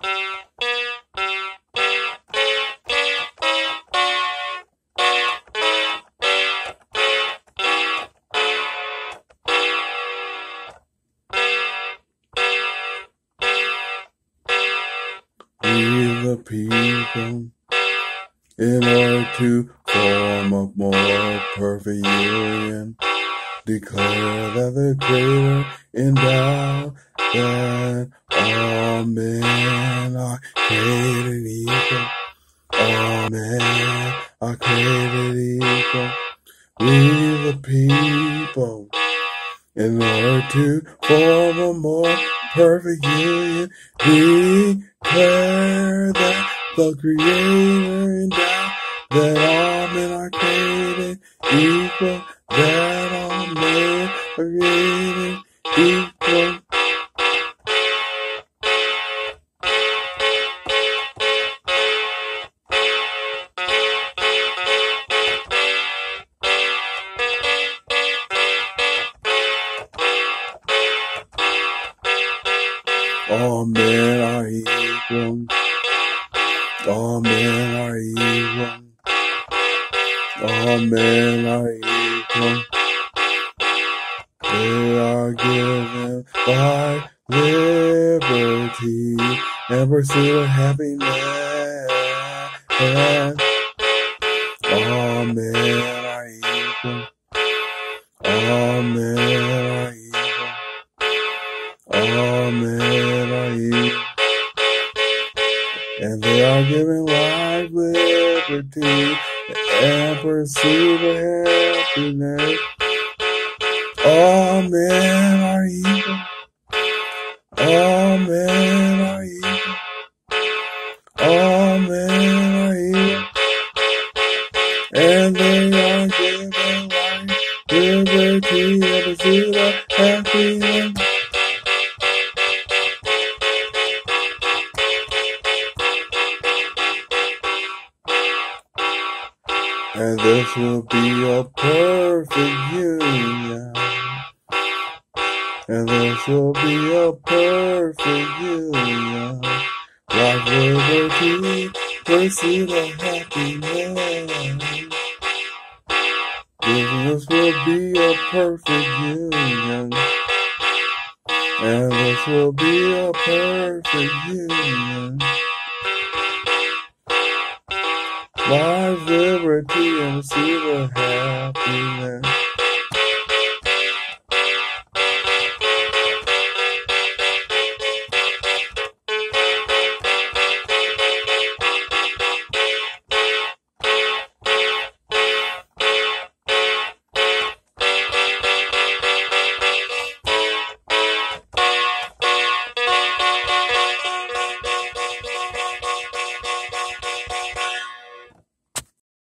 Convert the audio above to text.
We the people, in order to form a more perfect union, declare that the Creator endowed that all men are created equal. All men are created equal. We the people, in order to form a more perfect union, declare that the Creator endowed that all men are created equal. That all men are created equal. All men are equal. All men are equal. All men are equal. They are given by liberty and pursuit of happiness. All men are equal. All men are And they are given life, liberty, and pursuit of happiness. All men are equal. All men are equal. All men are equal. And they are given And this will be a perfect union. And this will be a perfect union. Life, liberty, pursuit of happiness. This will be a perfect union. And this will be a perfect union. Life, liberty, and of happiness.